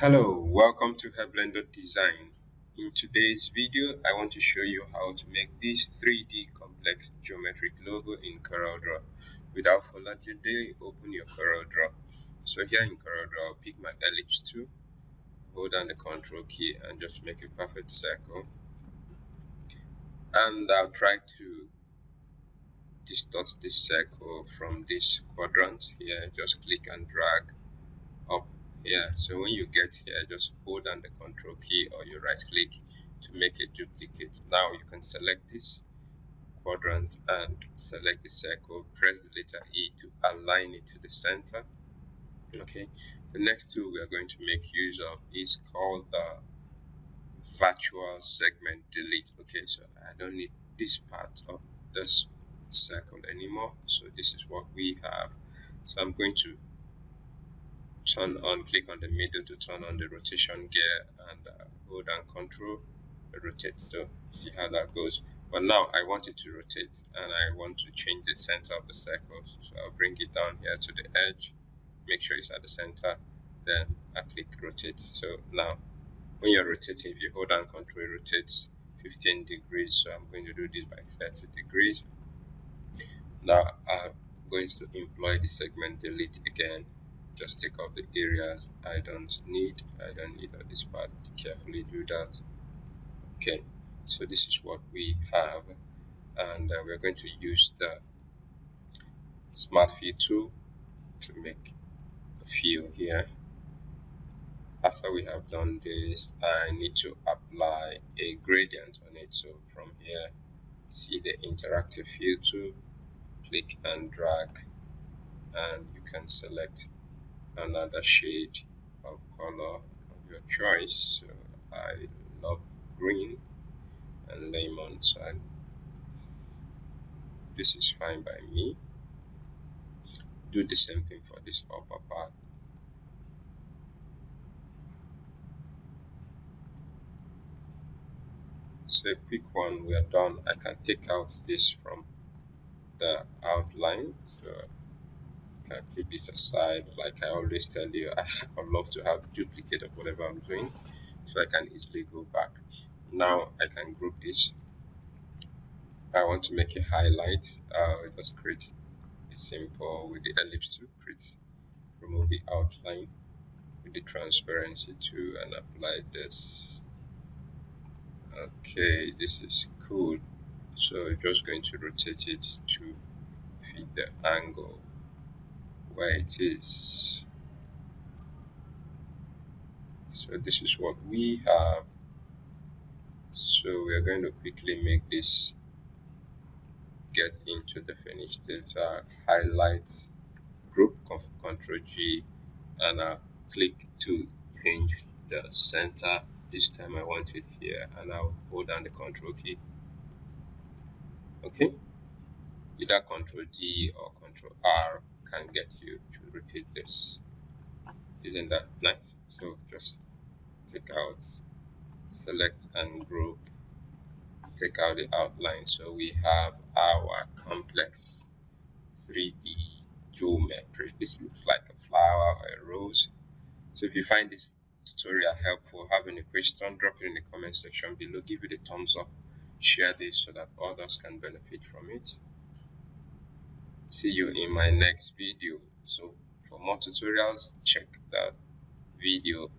Hello, welcome to Hevlendor Design. In today's video, I want to show you how to make this 3D complex geometric logo in CorelDRAW. Without further ado, open your CorelDRAW. So here in CorelDRAW, I'll pick my ellipse tool, hold down the control key and just make a perfect circle. And I'll try to distort this circle from this quadrant here. Just click and drag up here so when you get here just hold down the control key or you right click to make a duplicate. Now you can select this quadrant and select the circle press the letter E to align it to the center. Okay the next tool we are going to make use of is called the virtual segment delete. Okay so I don't need this part of this circle anymore. So this is what we have. So I'm going to turn on click on the middle to turn on the rotation gear and uh, hold and control rotate. So see how that goes. But now I want it to rotate and I want to change the center of the circle. So I'll bring it down here to the edge make sure it's at the center then I click rotate. So now when you're rotating if you hold down control it rotates 15 degrees. So I'm going to do this by 30 degrees. Now I'm going to employ the segment delete again just take off the areas. I don't need I don't need this part. Carefully do that. Okay so this is what we have. And uh, we're going to use the smart fill tool to make a fill here. After we have done this I need to apply a gradient on it. So from here see the interactive fill tool. Click and drag. And you can select another shade of color of your choice. So I love green and lemon so I, this is fine by me. Do the same thing for this upper part. So quick one we are done. I can take out this from the outline so keep it aside like I always tell you I would love to have duplicate of whatever I'm doing so I can easily go back. Now I can group this. I want to make a highlight. Uh, just create a simple with the ellipse to create remove the outline with the transparency tool and apply this. Okay this is cool. So just going to rotate it to fit the angle where it is. So this is what we have. So we are going to quickly make this get into the finish. This uh, highlight group of control G and I'll click to change the center. This time I want it here and I'll hold down the control key. Okay? Either control D or control R can get you to repeat this. Isn't that nice? So just click out, select and group, take out the outline. So we have our complex 3D geometry. This looks like a flower or a rose. So if you find this tutorial helpful, have any question, drop it in the comment section below, give it a thumbs up, share this so that others can benefit from it see you in my next video. So for more tutorials check that video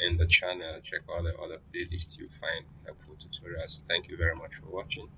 in the channel. Check all the other playlists you find helpful tutorials. Thank you very much for watching